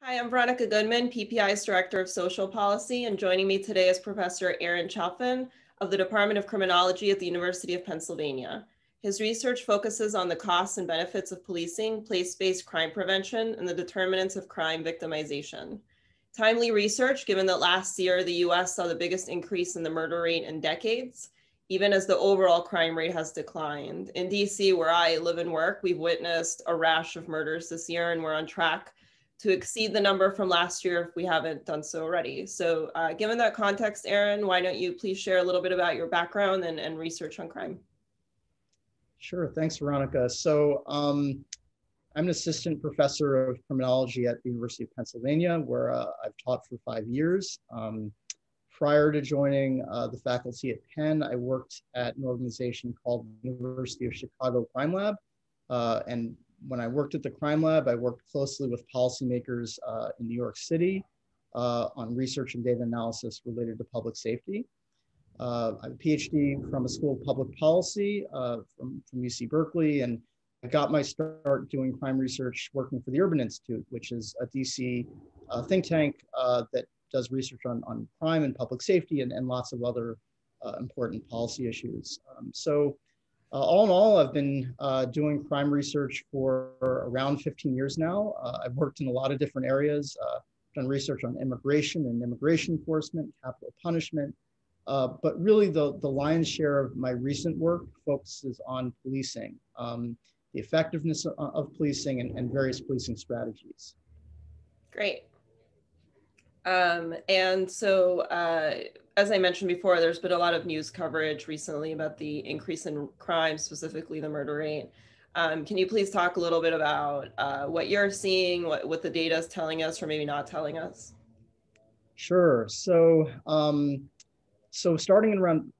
Hi, I'm Veronica Goodman, PPI's Director of Social Policy, and joining me today is Professor Aaron Chalfin of the Department of Criminology at the University of Pennsylvania. His research focuses on the costs and benefits of policing, place-based crime prevention, and the determinants of crime victimization. Timely research, given that last year the US saw the biggest increase in the murder rate in decades, even as the overall crime rate has declined. In DC, where I live and work, we've witnessed a rash of murders this year, and we're on track to exceed the number from last year if we haven't done so already. So uh, given that context, Aaron, why don't you please share a little bit about your background and, and research on crime? Sure, thanks, Veronica. So um, I'm an assistant professor of criminology at the University of Pennsylvania, where uh, I've taught for five years. Um, prior to joining uh, the faculty at Penn, I worked at an organization called University of Chicago Crime Lab. Uh, and when I worked at the crime lab, I worked closely with policymakers uh, in New York City uh, on research and data analysis related to public safety. Uh, I have a PhD from a school of public policy uh, from, from UC Berkeley, and I got my start doing crime research working for the Urban Institute, which is a DC uh, think tank uh, that does research on, on crime and public safety and, and lots of other important policy issues. Um, so uh, all in all, I've been uh, doing crime research for around 15 years now. Uh, I've worked in a lot of different areas, uh, done research on immigration and immigration enforcement, capital punishment, uh, but really the, the lion's share of my recent work focuses on policing, um, the effectiveness of, of policing and, and, various policing strategies. Great. Um, and so uh, as I mentioned before, there's been a lot of news coverage recently about the increase in crime, specifically the murder rate. Um, can you please talk a little bit about uh, what you're seeing, what, what the data is telling us, or maybe not telling us? Sure. So, um, so starting in around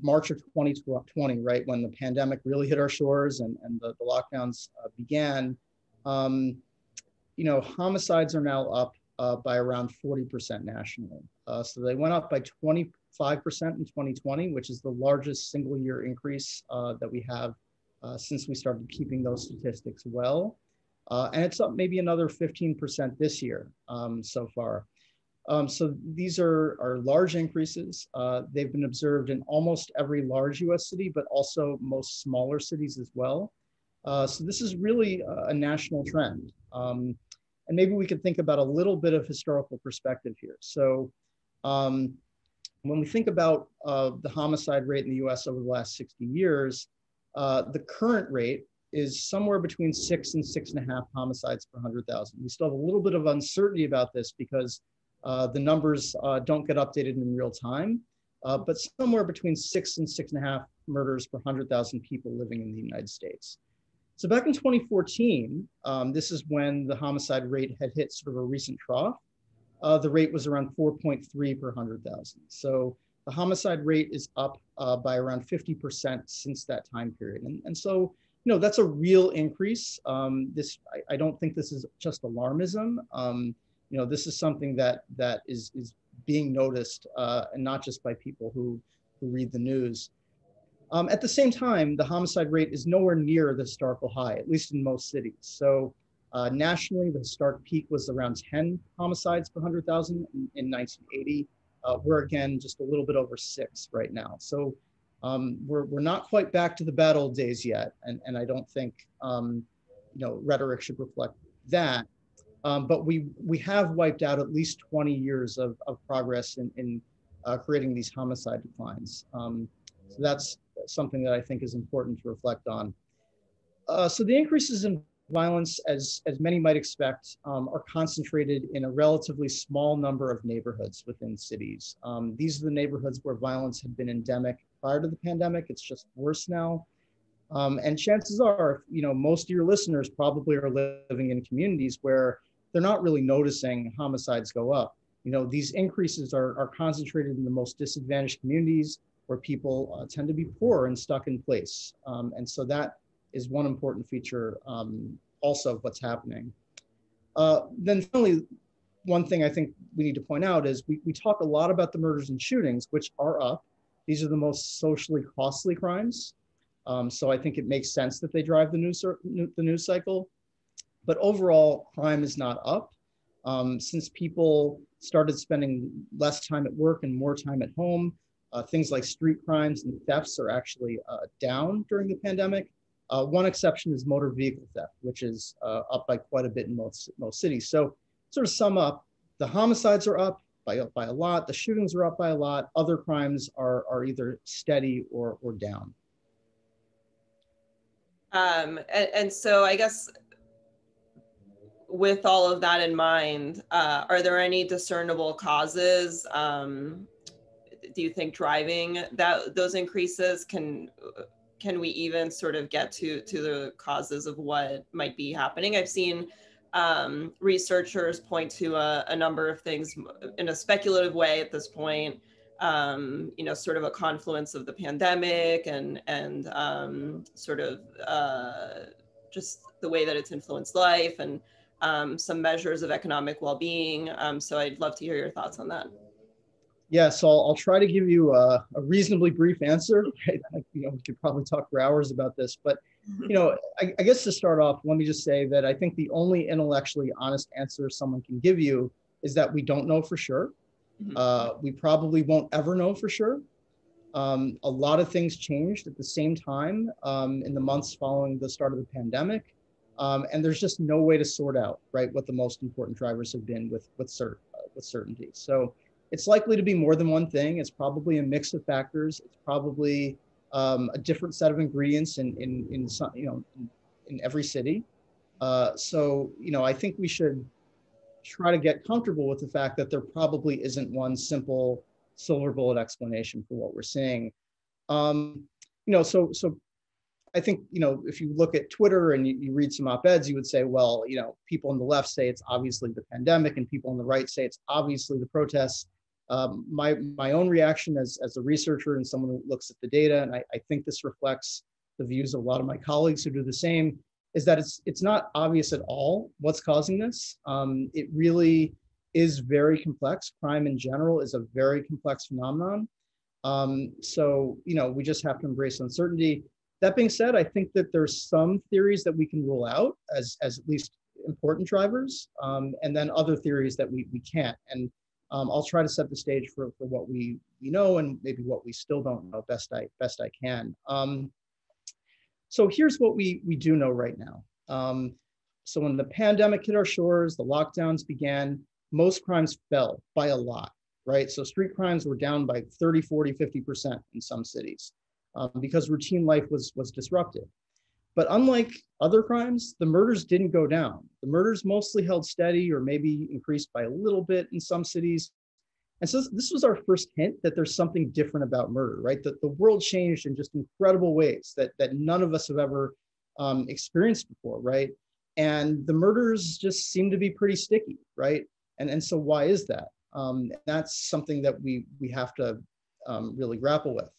March of 2020, right when the pandemic really hit our shores and, and the, the lockdowns uh, began, um, you know, homicides are now up uh, by around 40% nationally. Uh, so they went up by 25% in 2020, which is the largest single year increase uh, that we have uh, since we started keeping those statistics well. Uh, and it's up maybe another 15% this year um, so far. Um, so these are, are large increases. Uh, they've been observed in almost every large US city, but also most smaller cities as well. so this is really a, a national trend. Um, and maybe we could think about a little bit of historical perspective here. So um, when we think about uh, the homicide rate in the US over the last 60 years, uh, the current rate is somewhere between six and six and a half homicides per 100,000. We still have a little bit of uncertainty about this because uh, the numbers uh, don't get updated in real time, uh, but somewhere between six and six and a half murders per 100,000 people living in the United States. So back in 2014, um, this is when the homicide rate had hit sort of a recent trough. Uh, the rate was around 4.3 per 100,000. So the homicide rate is up uh, by around 50% since that time period. And, and so, you know, that's a real increase. Um, this, I, I, don't think this is just alarmism. Um, you know, this is something that that is, is being noticed uh, and not just by people who, who read the news. Um, at the same time, the homicide rate is nowhere near the historical high, at least in most cities. So uh, nationally, the historic peak was around 10 homicides per 100,000 in, in 1980. Uh, we're again just a little bit over six right now. So um, we're, we're not quite back to the bad old days yet. And, and I don't think, um, you know, rhetoric should reflect that. Um, but we, we have wiped out at least 20 years of, of progress in, in uh, creating these homicide declines. Um, so that's something that I think is important to reflect on. Uh, so the increases in violence, as, as many might expect, um, are concentrated in a relatively small number of neighborhoods within cities. Um, these are the neighborhoods where violence had been endemic prior to the pandemic. It's just worse now. Um, and chances are, you know, most of your listeners probably are living in communities where they're not really noticing homicides go up. You know, these increases are, are concentrated in the most disadvantaged communities where people uh, tend to be poor and stuck in place. Um, and so that is one important feature um, also of what's happening. Uh, then finally, one thing I think we need to point out is we, we talk a lot about the murders and shootings, which are up. These are the most socially costly crimes. Um, so I think it makes sense that they drive the news, the news cycle. But overall, crime is not up. Um, since people started spending less time at work and more time at home, uh, things like street crimes and thefts are actually uh, down during the pandemic. Uh, one exception is motor vehicle theft, which is uh, up by quite a bit in most, most cities. So, sort of sum up, the homicides are up by, by a lot, the shootings are up by a lot, other crimes are, are either steady or, or down. Um, and, and so I guess with all of that in mind, uh, are there any discernible causes? Um, do you think driving that those increases can can we even sort of get to to the causes of what might be happening? I've seen um, researchers point to a, a, number of things in a speculative way at this point. Um, you know, sort of a confluence of the pandemic and and um, sort of uh, just the way that it's influenced life and um, some measures of economic well-being. Um, so I'd love to hear your thoughts on that. Yeah, so I'll, I'll try to give you a, a reasonably brief answer. Right? you know, we could probably talk for hours about this, but you know, I, I, guess to start off, let me just say that I think the only intellectually honest answer someone can give you is that we don't know for sure. Mm-hmm. Uh, we probably won't ever know for sure. Um, a lot of things changed at the same time um, in the months following the start of the pandemic. Um, and there's just no way to sort out, right, what the most important drivers have been with, with, cert, uh, with certainty. So it's likely to be more than one thing. It's probably a mix of factors. It's probably um, a different set of ingredients in, in, in some, you know, in, every city. Uh, so, you know, I think we should try to get comfortable with the fact that there probably isn't one simple silver bullet explanation for what we're seeing. Um, you know, so so I think you know if you look at Twitter and you, you, read some op-eds, you would say, well, you know, people on the left say it's obviously the pandemic, and people on the right say it's obviously the protests. Um, my my own reaction as as a researcher and someone who looks at the data, and I, I think this reflects the views of a lot of my colleagues who do the same, is that it's it's not obvious at all what's causing this. Um, it really is very complex. Crime in general is a very complex phenomenon. Um, so you know we just have to embrace uncertainty. That being said, I think that there's some theories that we can rule out as as at least important drivers, um, and then other theories that we we can't. And um, I'll try to set the stage for, for what we, we know and maybe what we still don't know best I, best I can. Um, so here's what we, we do know right now. Um, so when the pandemic hit our shores, the lockdowns began, most crimes fell by a lot, right? So street crimes were down by 30, 40, 50% in some cities um, because routine life was, was disrupted. But unlike other crimes, the murders didn't go down. The murders mostly held steady or maybe increased by a little bit in some cities. And so this was our first hint that there's something different about murder, right? That the world changed in just incredible ways that, that none of us have ever um, experienced before, right? And the murders just seem to be pretty sticky, right? And, and so why is that? Um, that's something that we, we have to um, really grapple with.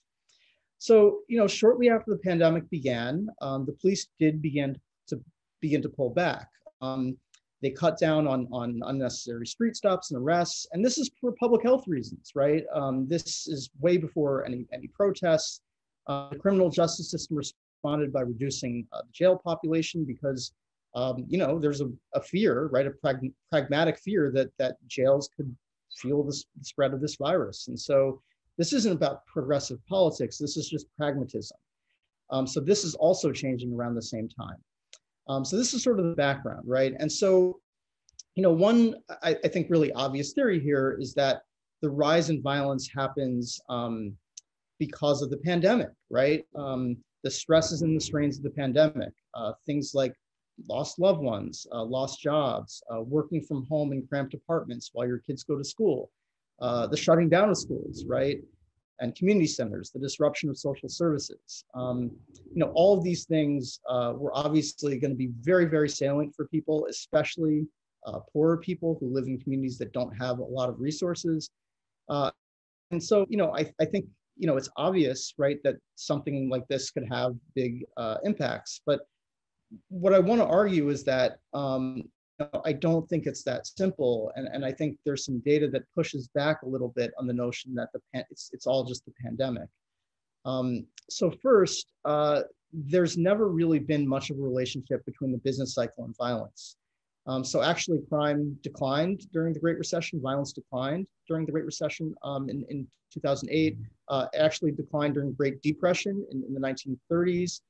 So, you know, shortly after the pandemic began, um, the police did begin to begin to pull back. Um, they cut down on, on unnecessary street stops and arrests, and this is for public health reasons, right? Um, this is way before any, any protests. Uh, the criminal justice system responded by reducing uh, the jail population because, um, you know, there's a, a fear, right, a prag- pragmatic fear that that jails could fuel the spread of this virus, and so this isn't about progressive politics. This is just pragmatism. Um, so this is also changing around the same time. Um, so this is sort of the background, right? And so, you know, one I, I think really obvious theory here is that the rise in violence happens um, because of the pandemic, right? Um, the stresses and the strains of the pandemic, uh, things like lost loved ones, uh, lost jobs, uh, working from home in cramped apartments while your kids go to school, uh, the shutting down of schools, right? And community centers, the disruption of social services. Um, you know, all of these things uh, were obviously going to be very, very salient for people, especially uh, poorer people who live in communities that don't have a lot of resources. Uh, and so, you know, I, I think, you know, it's obvious, right, that something like this could have big uh, impacts. But what I want to argue is that um, I don't think it's that simple. And, and I think there's some data that pushes back a little bit on the notion that the pan, it's, it's all just the pandemic. Um, so first, uh, there's never really been much of a relationship between the business cycle and violence. Um, so actually crime declined during the Great Recession, violence declined during the Great Recession um, in, in 2008, uh, actually declined during Great Depression in, in the 1930s.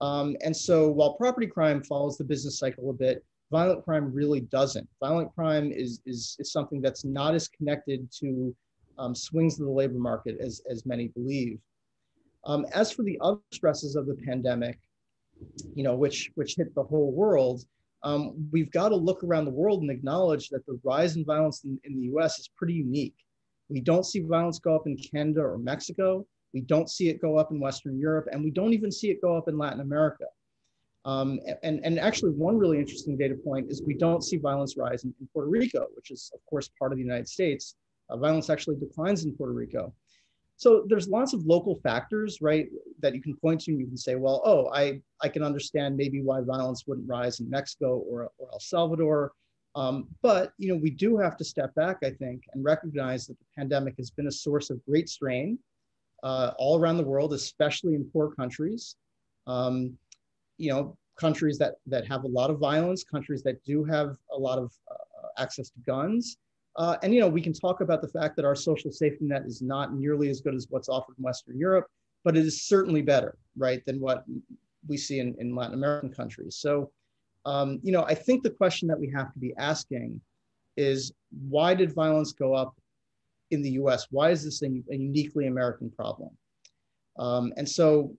Um, and so while property crime follows the business cycle a bit, violent crime really doesn't. Violent crime is, is, is something that's not as connected to um, swings of the labor market as, as many believe. Um, as for the other stresses of the pandemic, you know, which, which hit the whole world, um, we've got to look around the world and acknowledge that the rise in violence in, in the US is pretty unique. We don't see violence go up in Canada or Mexico. We don't see it go up in Western Europe, and we don't even see it go up in Latin America. Um, and, and actually, one really interesting data point is we don't see violence rise in, in Puerto Rico, which is, of course, part of the United States. Uh, violence actually declines in Puerto Rico. So there's lots of local factors, right, that you can point to and you can say, well, oh, I, I can understand maybe why violence wouldn't rise in Mexico or, or El Salvador. Um, but, you know, we do have to step back, I think, and recognize that the pandemic has been a source of great strain uh, all around the world, especially in poor countries. Um, you know, countries that, that have a lot of violence, countries that do have a lot of uh, access to guns, uh, and you know, we can talk about the fact that our social safety net is not nearly as good as what's offered in Western Europe, but it is certainly better, right, than what we see in, in Latin American countries. So, um, you know, I think the question that we have to be asking is why did violence go up in the US? Why is this a, a uniquely American problem? Um, and so,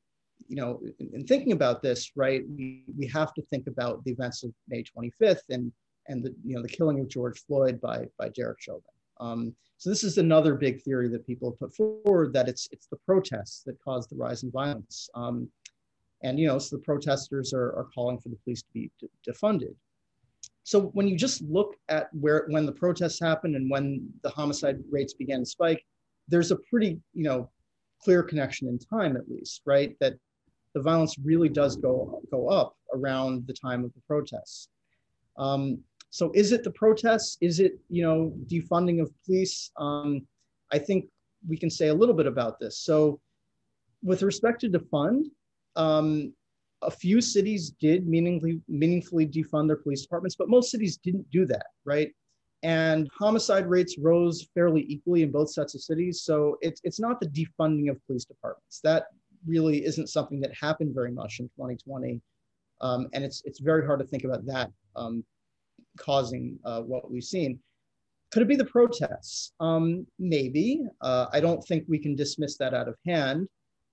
you know, in, in, thinking about this, right, we, we have to think about the events of May 25th and and the you know the killing of George Floyd by by Derek Chauvin. Um, so this is another big theory that people have put forward that it's it's the protests that caused the rise in violence. Um, and you know, so the protesters are, are calling for the police to be defunded. So when you just look at where when the protests happened and when the homicide rates began to spike, there's a pretty you know clear connection in time at least, right? That the violence really does go go up around the time of the protests. Um, so is it the protests? Is it, you know, defunding of police? Um, I think we can say a little bit about this. So with respect to defund, um, a few cities did meaningfully, meaningfully defund their police departments, but most cities didn't do that, right? And homicide rates rose fairly equally in both sets of cities. So it's, it's not the defunding of police departments. That really isn't something that happened very much in 2020. Um, and it's, it's very hard to think about that um, causing uh, what we've seen. Could it be the protests? Um, maybe. Uh, I don't think we can dismiss that out of hand.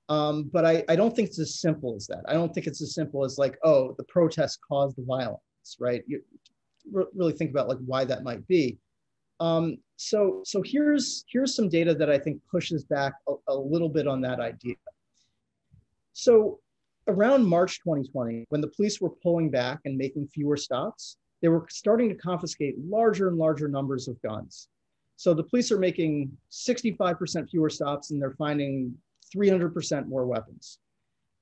Um, but I, I don't think it's as simple as that. I don't think it's as simple as like, oh, the protests caused the violence, right? You really think about like why that might be. Um, so, so here's here's some data that I think pushes back a, a little bit on that idea. So, around March 2020, when the police were pulling back and making fewer stops, they were starting to confiscate larger and larger numbers of guns. So the police are making 65% fewer stops and they're finding 300% more weapons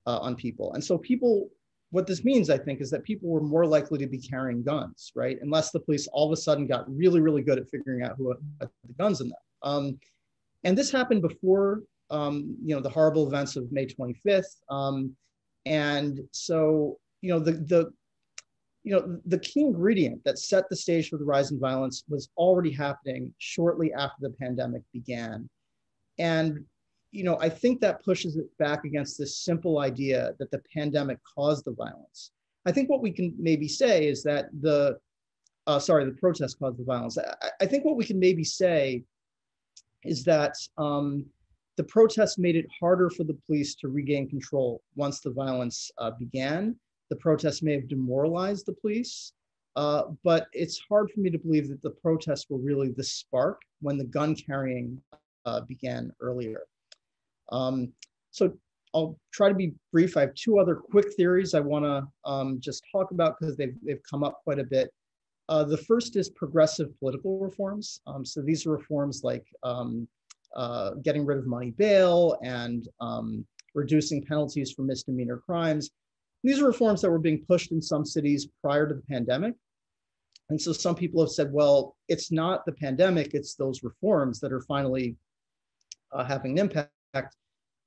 uh, on people. And so people, what this means, I think, is that people were more likely to be carrying guns, right? Unless the police all of a sudden got really, really good at figuring out who had the guns in them. Um, and this happened before, um, you know, the horrible events of May 25th. Um, and so, you know, the, the you know, the key ingredient that set the stage for the rise in violence was already happening shortly after the pandemic began. And, you know, I think that pushes it back against this simple idea that the pandemic caused the violence. I think what we can maybe say is that the, uh, sorry, the protests caused the violence. I, I, think what we can maybe say is that um, the protests made it harder for the police to regain control once the violence uh, began the protests may have demoralized the police, uh, but it's hard for me to believe that the protests were really the spark when the gun carrying uh, began earlier. Um, so I'll try to be brief. I have two other quick theories I want to um, just talk about because they've, they've come up quite a bit. Uh, the first is progressive political reforms. Um, so these are reforms like um, uh, getting rid of money bail and um, reducing penalties for misdemeanor crimes. These are reforms that were being pushed in some cities prior to the pandemic. And so some people have said, well, it's not the pandemic, it's those reforms that are finally uh, having an impact.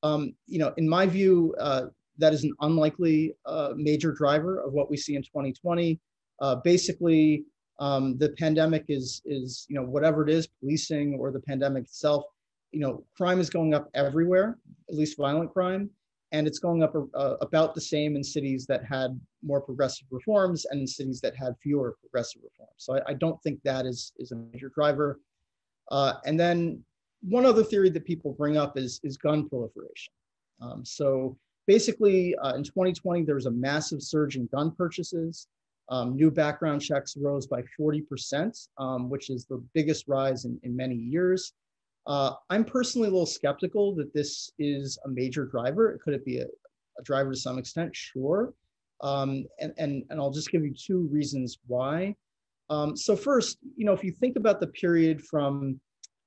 Um, you know, in my view, uh, that is an unlikely uh, major driver of what we see in 2020. Uh, basically, Um, the pandemic is is you know whatever it is, policing or the pandemic itself. You know, crime is going up everywhere, at least violent crime, and it's going up uh, about the same in cities that had more progressive reforms and in cities that had fewer progressive reforms. So I, I don't think that is is a major driver. Uh, and then one other theory that people bring up is is gun proliferation. Um, so basically, uh, in 2020, there was a massive surge in gun purchases. Um, new background checks rose by 40%, um, which is the biggest rise in, in many years. Uh, I'm personally a little skeptical that this is a major driver. Could it be a, a driver to some extent? Sure. Um, and, and, and I'll just give you two reasons why. Um, so first, you know, if you think about the period from,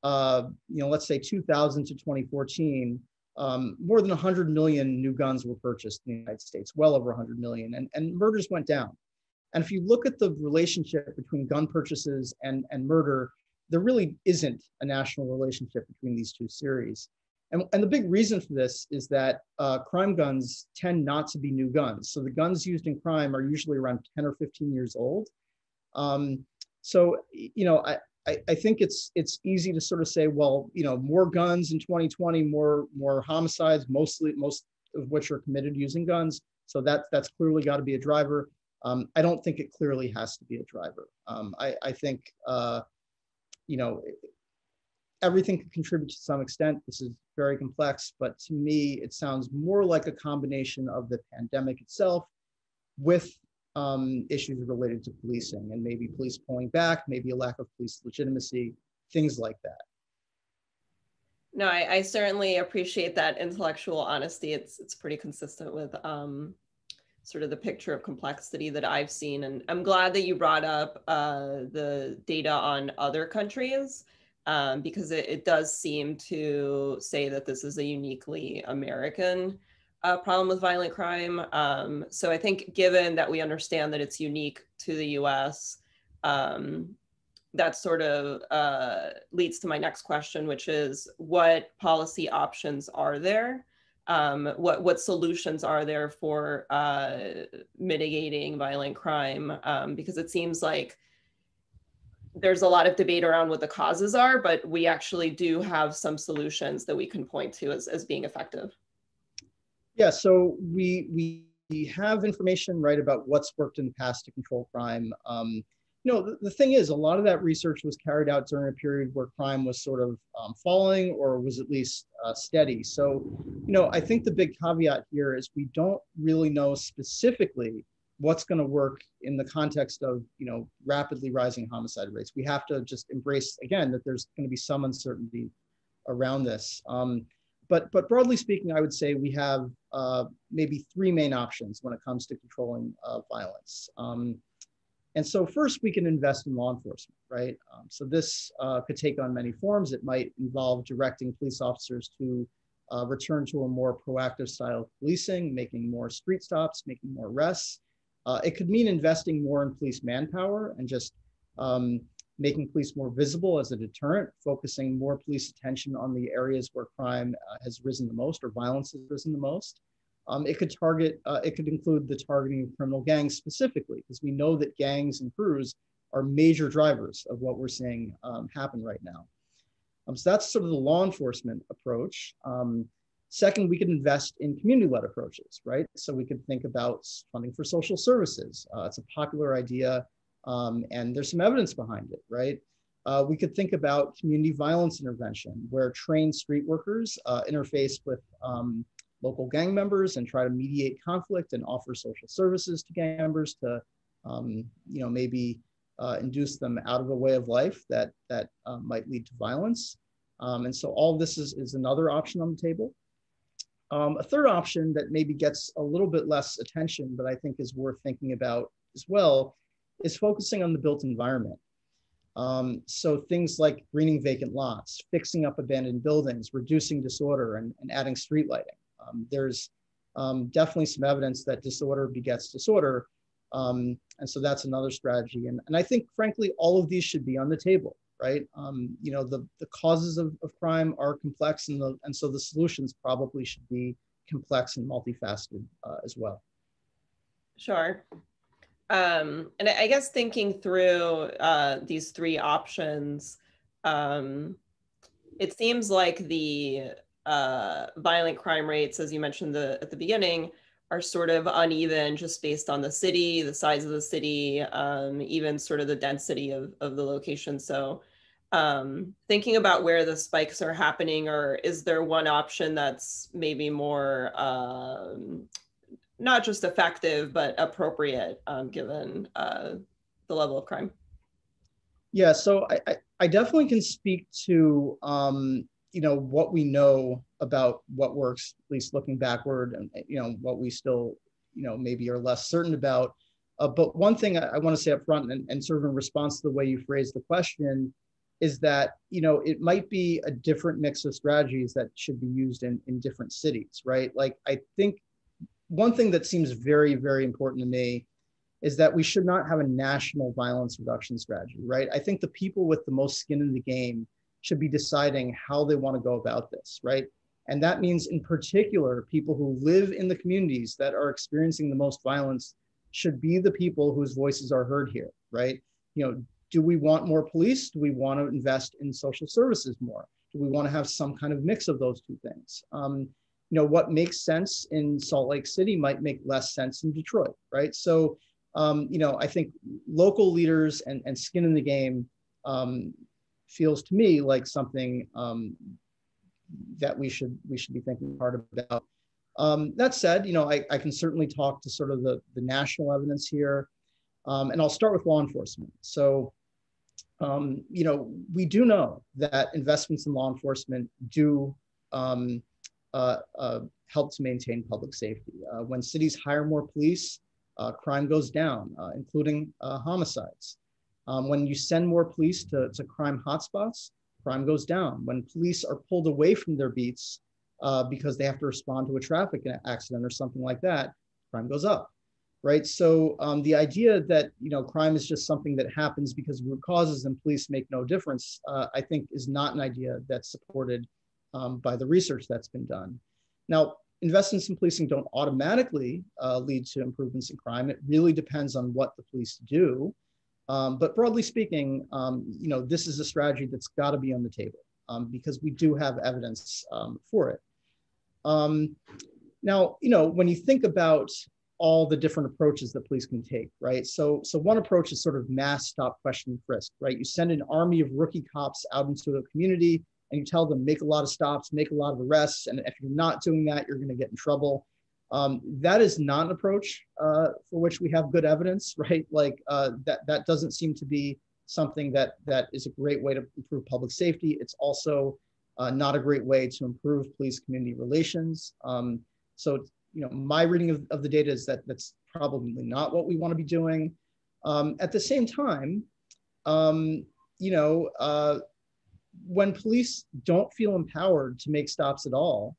uh, you know, let's say 2000 to 2014, um, more than 100 million new guns were purchased in the United States, well over 100 million, and, and murders went down. And if you look at the relationship between gun purchases and, and murder, there really isn't a national relationship between these two series. And, and the big reason for this is that uh, crime guns tend not to be new guns. So the guns used in crime are usually around 10 or 15 years old. Um, so, you know, I, I, I, think it's it's easy to sort of say, well, you know, more guns in 2020, more more homicides, mostly most of which are committed using guns. So that that's clearly got to be a driver. Um, I don't think it clearly has to be a driver. Um, I, I, think, uh, you know, everything can contribute to some extent. This is very complex, but to me, it sounds more like a combination of the pandemic itself with um, issues related to policing and maybe police pulling back, maybe a lack of police legitimacy, things like that. No, I, I certainly appreciate that intellectual honesty. It's it's pretty consistent with um, sort of the picture of complexity that I've seen. And I'm glad that you brought up uh, the data on other countries um, because it, it, does seem to say that this is a uniquely American uh, problem with violent crime. Um, so I think given that we understand that it's unique to the US, um, that sort of uh, leads to my next question, which is what policy options are there um, what what solutions are there for uh, mitigating violent crime? Um, because it seems like there's a lot of debate around what the causes are, but we actually do have some solutions that we can point to as, as being effective. Yeah, so we we have information right about what's worked in the past to control crime. Um, you know, the, the, thing is, a lot of that research was carried out during a period where crime was sort of um, falling or was at least uh, steady. So, you know, I think the big caveat here is we don't really know specifically what's going to work in the context of, you know, rapidly rising homicide rates. We have to just embrace, again, that there's going to be some uncertainty around this. Um, but, but broadly speaking, I would say we have uh, maybe three main options when it comes to controlling uh, violence. Um, and so first we can invest in law enforcement, right? Um, so this uh, could take on many forms. It might involve directing police officers to uh, return to a more proactive style of policing, making more street stops, making more arrests. Uh, it could mean investing more in police manpower and just um, making police more visible as a deterrent, focusing more police attention on the areas where crime uh, has risen the most or violence has risen the most. Um, it could target, uh, it could include the targeting of criminal gangs specifically, because we know that gangs and crews are major drivers of what we're seeing um, happen right now. Um, so that's sort of the law enforcement approach. Um, second, we could invest in community-led approaches, right? So we could think about funding for social services. Uh, it's a popular idea, um, and there's some evidence behind it, right? Uh, we could think about community violence intervention, where trained street workers uh, interface with um, local gang members and try to mediate conflict and offer social services to gang members to, um, you know, maybe uh, induce them out of a way of life that that uh, might lead to violence. Um, and so all this is, is another option on the table. Um, a third option that maybe gets a little bit less attention, but I think is worth thinking about as well, is focusing on the built environment. Um, so things like greening vacant lots, fixing up abandoned buildings, reducing disorder, and, and adding street lighting. Um, there's um, definitely some evidence that disorder begets disorder. Um, and so that's another strategy. And, and I think, frankly, all of these should be on the table, right? Um, you know, the, the causes of, of crime are complex, and, the, and so the solutions probably should be complex and multifaceted uh, as well. Sure. Um, and I guess thinking through uh, these three options, um, it seems like the uh, violent crime rates, as you mentioned the, at the beginning, are sort of uneven just based on the city, the size of the city, um, even sort of the density of, of the location. So um, thinking about where the spikes are happening, or is there one option that's maybe more um, not just effective but appropriate um, given uh, the level of crime? Yeah, so I, I, I definitely can speak to um, you know what we know about what works, at least looking backward, and you know what we still you know maybe are less certain about. Uh, but one thing I, I want to say up front, and, and sort of in response to the way you phrased the question, is that you know it might be a different mix of strategies that should be used in in different cities right like i think one thing that seems very very important to me is that we should not have a national violence reduction strategy right i think the people with the most skin in the game should be deciding how they want to go about this right and that means in particular people who live in the communities that are experiencing the most violence should be the people whose voices are heard here right you know do we want more police? Do we want to invest in social services more? Do we want to have some kind of mix of those two things? Um, you know, what makes sense in Salt Lake City might make less sense in Detroit, right? So, um, you know, I think local leaders and, and skin in the game um, feels to me like something um, that we should we should be thinking hard about. Um, that said, you know, I, I can certainly talk to sort of the, the national evidence here. Um, and I'll start with law enforcement. So, um, you know, we do know that investments in law enforcement do um, uh, uh, help to maintain public safety. Uh, when cities hire more police, uh, crime goes down, uh, including uh, homicides. Um, when you send more police to, to crime hotspots, crime goes down. When police are pulled away from their beats because they have to respond to a traffic accident or something like that, crime goes up right? So um, the idea that you know crime is just something that happens because of root causes and police make no difference, uh, I think, is not an idea that's supported um, by the research that's been done. Now, investments in policing don't automatically uh, lead to improvements in crime. It really depends on what the police do. Um, but broadly speaking, um, you know, this is a strategy that's got to be on the table um, because we do have evidence um, for it. now, you know, when you think about all the different approaches that police can take, right? So, so one approach is sort of mass stop, question, frisk, right? You send an army of rookie cops out into the community and you tell them make a lot of stops, make a lot of arrests, and if you're not doing that, you're going to get in trouble. Um, that is not an approach uh, for which we have good evidence, right? Like uh, that that doesn't seem to be something that that is a great way to improve public safety. It's also uh, not a great way to improve police community relations. Um, so you know, my reading of, of the data is that that's probably not what we want to be doing. Um, at the same time, um, you know, uh, when police don't feel empowered to make stops at all,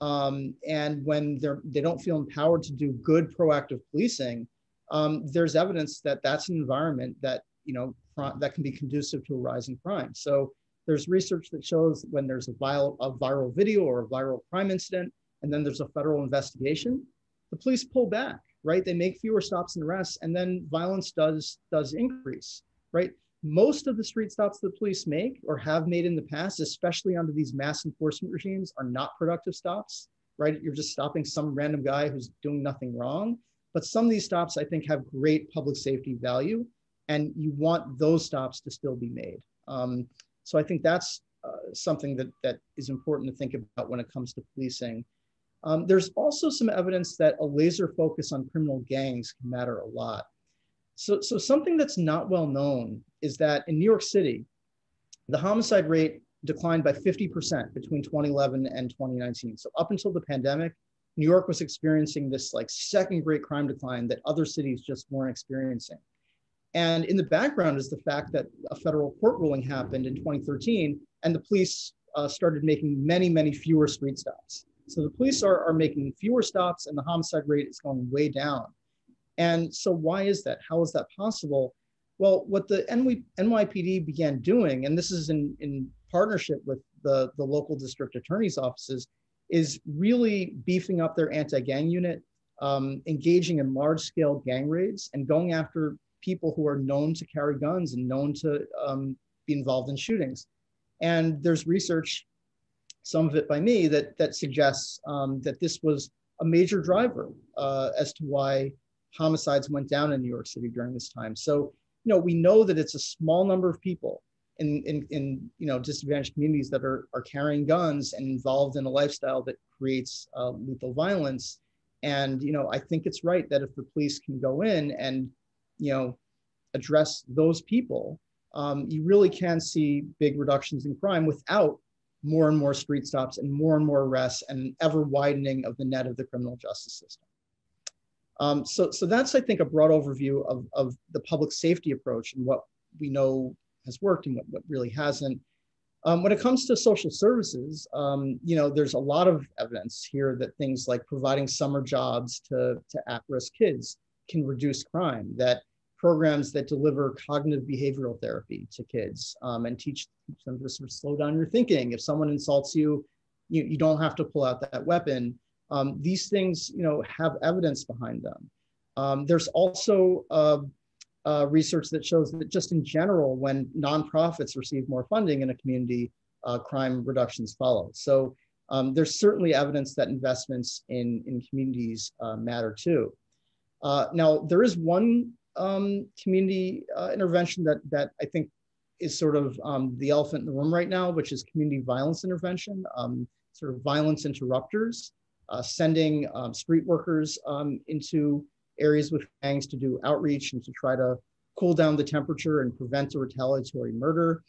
um, and when they're they don't feel empowered to do good proactive policing, um, there's evidence that that's an environment that you know that can be conducive to a rise in crime. So there's research that shows when there's a viral, a viral video or a viral crime incident, and then there's a federal investigation, the police pull back, right? They make fewer stops and arrests, and then violence does does increase, right? Most of the street stops the police make or have made in the past, especially under these mass enforcement regimes, are not productive stops, right? You're just stopping some random guy who's doing nothing wrong. But some of these stops, I think, have great public safety value, and you want those stops to still be made. Um, so I think that's uh, something that that is important to think about when it comes to policing. Um, there's also some evidence that a laser focus on criminal gangs can matter a lot. So, so something that's not well known is that in New York City, the homicide rate declined by 50% between 2011 and 2019. So up until the pandemic, New York was experiencing this like second great crime decline that other cities just weren't experiencing. And in the background is the fact that a federal court ruling happened in 2013 and the police uh, started making many, many fewer street stops. So the police are, are making fewer stops and the homicide rate is going way down. And so why is that? How is that possible? Well, what the NY, NYPD began doing, and this is in, in partnership with the, the local district attorney's offices, is really beefing up their anti-gang unit, um, engaging in large scale gang raids and going after people who are known to carry guns and known to um, be involved in shootings. And there's research, some of it by me, that, that suggests um, that this was a major driver uh, as to why homicides went down in New York City during this time. So, you know, we know that it's a small number of people in, in, in you know, disadvantaged communities that are, are carrying guns and involved in a lifestyle that creates uh, lethal violence. And, you know, I think it's right that if the police can go in and, you know, address those people, um, you really can see big reductions in crime without more and more street stops and more and more arrests and ever widening of the net of the criminal justice system. Um, so, so that's, I think, a broad overview of, of the public safety approach and what we know has worked and what, what really hasn't. Um, when it comes to social services, um, you know, there's a lot of evidence here that things like providing summer jobs to, to at-risk kids can reduce crime, that programs that deliver cognitive behavioral therapy to kids um, and teach, teach, them to sort of slow down your thinking. If someone insults you, you, you don't have to pull out that weapon. Um, these things, you know, have evidence behind them. Um, there's also uh, uh, research that shows that just in general, when nonprofits receive more funding in a community, uh, crime reductions follow. So um, there's certainly evidence that investments in, in communities uh, matter too. Uh, now, there is one um, community uh, intervention that that I think is sort of um, the elephant in the room right now, which is community violence intervention, um, sort of violence interrupters, uh, sending um, street workers um, into areas with gangs to do outreach and to try to cool down the temperature and prevent a retaliatory murder.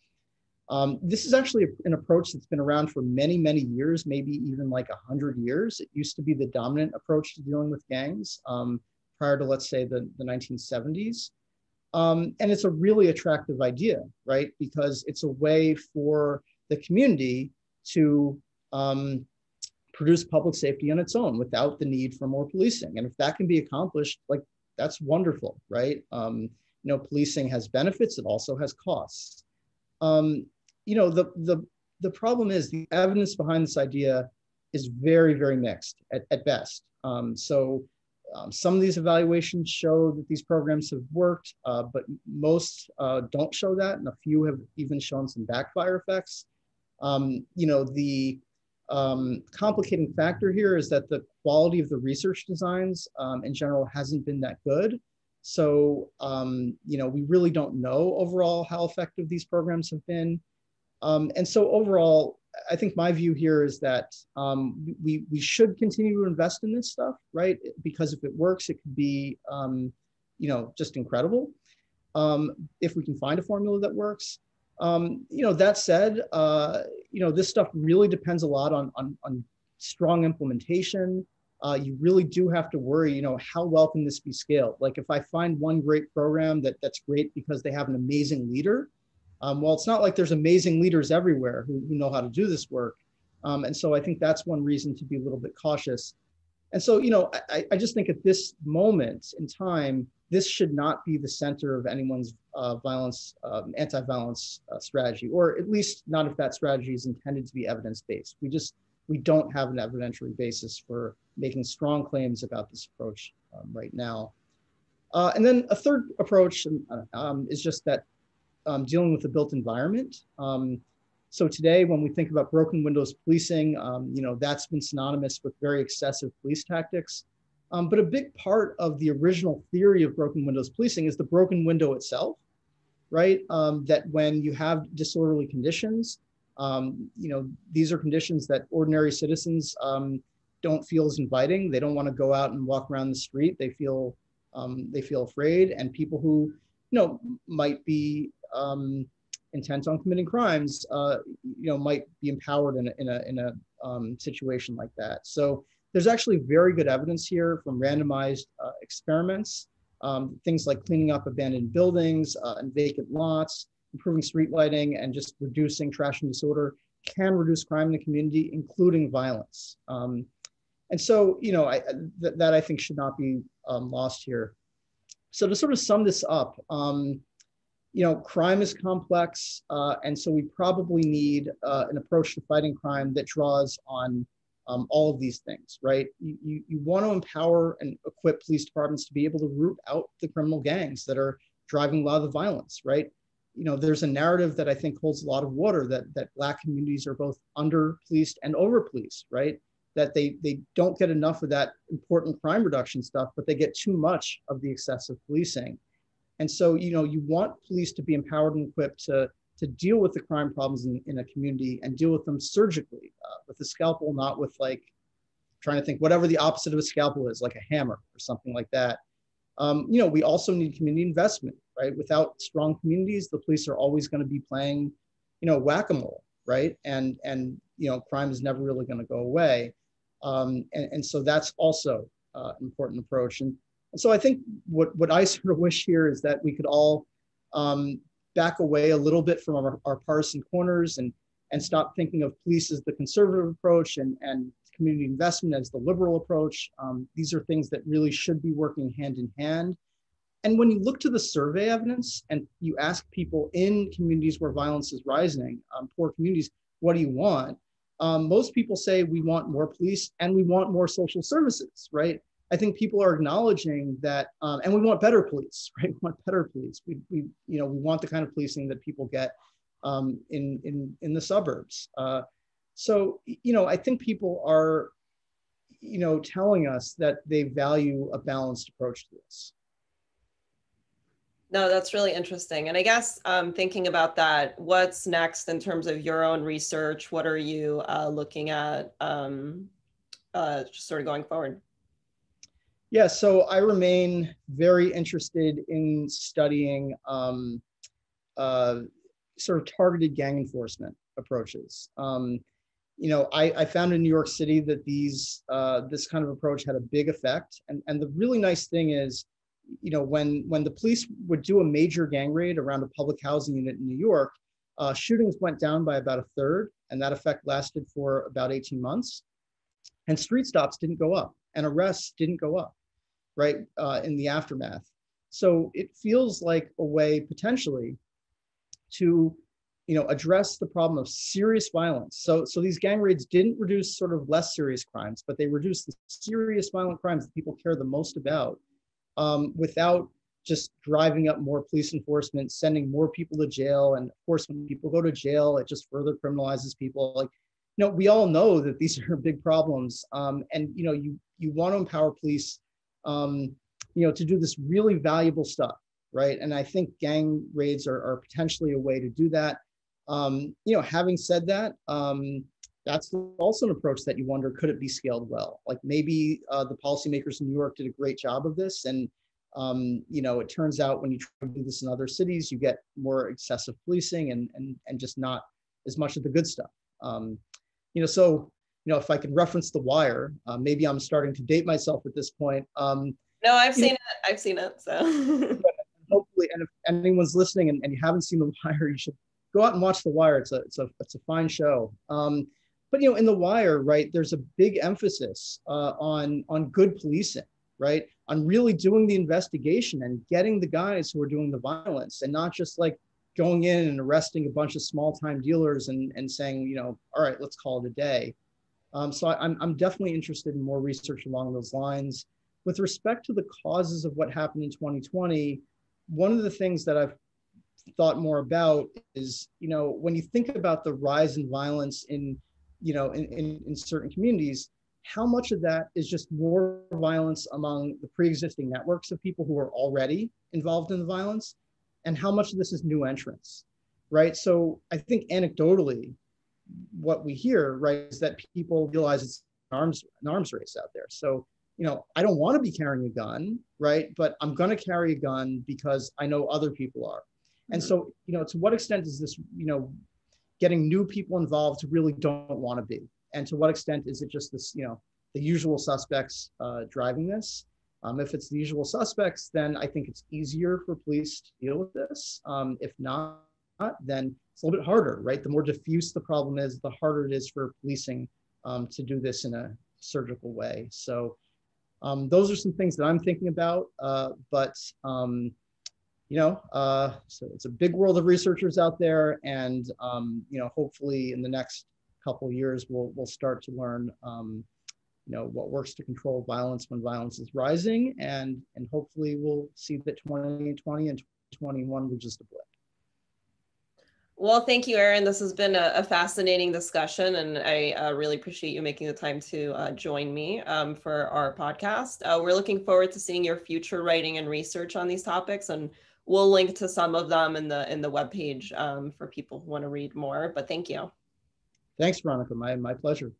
Um, this is actually an approach that's been around for many, many years, maybe even like 100 years. It used to be the dominant approach to dealing with gangs. Um, prior to, let's say, the, the 1970s. Um, and it's a really attractive idea, right? Because it's a way for the community to um, produce public safety on its own without the need for more policing. And if that can be accomplished, like that's wonderful, right? Um, you know, policing has benefits, it also has costs. Um, you know, the, the, the problem is the evidence behind this idea is very, very mixed at, at best. Um, so um, some of these evaluations show that these programs have worked, uh, but most uh, don't show that, and a few have even shown some backfire effects. Um, you know, the um, complicating factor here is that the quality of the research designs um, in general hasn't been that good. So, um, you know, we really don't know overall how effective these programs have been. Um, and so overall, I think my view here is that um, we, we should continue to invest in this stuff, right? Because if it works, it could be, um, you know, just incredible. Um, if we can find a formula that works. Um, you know, that said, uh, you know, this stuff really depends a lot on, on, on strong implementation. Uh, you really do have to worry, you know, how well can this be scaled? Like if I find one great program that that's great because they have an amazing leader, um, well, it's not like there's amazing leaders everywhere who, who know how to do this work. Um, and so I think that's one reason to be a little bit cautious. And so, you know, I, I just think at this moment in time, this should not be the center of anyone's uh, violence, um, anti-violence uh, strategy, or at least not if that strategy is intended to be evidence-based. We just, we don't have an evidentiary basis for making strong claims about this approach um, right now. Uh, and then a third approach um, is just that um, dealing with the built environment. Um, so today, when we think about broken windows policing, um, you know, that's been synonymous with very excessive police tactics. Um, but a big part of the original theory of broken windows policing is the broken window itself, right? Um, that when you have disorderly conditions, um, you know, these are conditions that ordinary citizens don't feel as inviting. They don't want to go out and walk around the street. They feel they feel afraid, and people who you know might be um, intent on committing crimes, uh, you know, might be empowered in a, in a, in a um, situation like that. So there's actually very good evidence here from randomized uh, experiments, um, things like cleaning up abandoned buildings uh, and vacant lots, improving street lighting, and just reducing trash and disorder can reduce crime in the community, including violence. Um, and so, you know, I, th that I think should not be um, lost here. So to sort of sum this up, um, you know, crime is complex, uh, and so we probably need uh, an approach to fighting crime that draws on um, all of these things, right? You, you, you want to empower and equip police departments to be able to root out the criminal gangs that are driving a lot of the violence, right? You know, there's a narrative that I think holds a lot of water that that Black communities are both under policed and over policed, right? That they they don't get enough of that important crime reduction stuff, but they get too much of the excessive policing. And so, you know, you want police to be empowered and equipped to to deal with the crime problems in, in a community and deal with them surgically uh, with a scalpel, not with like trying to think whatever the opposite of a scalpel is, like a hammer or something like that. Um, you know, we also need community investment, right? Without strong communities, the police are always going to be playing, you know, whack-a-mole, right? And and you know, crime is never really going to go away. Um, and, and so that's also uh, an important approach. And, and so I think what what I sort of wish here is that we could all um, back away a little bit from our, our partisan corners and, and stop thinking of police as the conservative approach and, and community investment as the liberal approach. Um, these are things that really should be working hand in hand. And when you look to the survey evidence and you ask people in communities where violence is rising, um, poor communities, what do you want? Um, most people say we want more police and we want more social services, right? I think people are acknowledging that, um, and we want better police, right? We want better police. We, we, you know, we want the kind of policing that people get um, in, in, in the suburbs. Uh, so, you know, I think people are, you know, telling us that they value a balanced approach to this. No, that's really interesting. And I guess um, thinking about that, what's next in terms of your own research? What are you uh, looking at um, uh, just sort of going forward? Yeah, so I remain very interested in studying um, uh, sort of targeted gang enforcement approaches. Um, you know, I, I, found in New York City that these uh, this kind of approach had a big effect. And, and the really nice thing is, you know, when when the police would do a major gang raid around a public housing unit in New York, uh, shootings went down by about a third, and that effect lasted for about 18 months. And street stops didn't go up, and arrests didn't go up right, uh, in the aftermath. So it feels like a way potentially to you know address the problem of serious violence. So so these gang raids didn't reduce sort of less serious crimes but they reduced the serious violent crimes that people care the most about um, without just driving up more police enforcement sending more people to jail. And of course when people go to jail it just further criminalizes people. Like you know we all know that these are big problems. Um, and you know you you want to empower police um, you know, to do this really valuable stuff, right? And I think gang raids are, are potentially a way to do that. Um, you know, having said that, um, that's also an approach that you wonder could it be scaled well? Like maybe uh, the policymakers in New York did a great job of this, and um, you know, it turns out when you try to do this in other cities, you get more excessive policing and and and just not as much of the good stuff. Um, you know, so you know, if I can reference The Wire, uh, maybe I'm starting to date myself at this point. Um, no, I've seen know, it. I've seen it. So hopefully, and if anyone's listening and, and you haven't seen The Wire, you should go out and watch The Wire. It's a it's a it's a fine show. Um, but you know, in The Wire, right, there's a big emphasis uh, on on good policing, right, on really doing the investigation and getting the guys who are doing the violence, and not just like going in and arresting a bunch of small time dealers and and saying, you know, all right, let's call it a day. Um, so I'm, I'm definitely interested in more research along those lines. With respect to the causes of what happened in 2020, one of the things that I've thought more about is, you know, when you think about the rise in violence in, you know, in, in, in certain communities, how much of that is just more violence among the pre-existing networks of people who are already involved in the violence, and how much of this is new entrants, right? So I think anecdotally, what we hear, right, is that people realize it's an arms an arms race out there. So, you know, I don't want to be carrying a gun, right? But I'm going to carry a gun because I know other people are. And so, you know, to what extent is this, you know, getting new people involved who really don't want to be? And to what extent is it just this, you know, the usual suspects uh, driving this? Um, if it's the usual suspects, then I think it's easier for police to deal with this. Um, if not, then it's a little bit harder, right? The more diffuse the problem is, the harder it is for policing um, to do this in a surgical way. So um, those are some things that I'm thinking about, uh, but um, you know, uh, so it's a big world of researchers out there, and um, you know, hopefully in the next couple years, we'll, we'll start to learn, um, you know, what works to control violence when violence is rising. And, and hopefully we'll see that 2020 and 2021 were just a blip. Well, thank you, Aaron. This has been a, a fascinating discussion, and I uh, really appreciate you making the time to uh, join me um, for our podcast. Uh, we're looking forward to seeing your future writing and research on these topics, and we'll link to some of them in the in the webpage um, for people who want to read more. But thank you. Thanks, Veronica. My, my pleasure.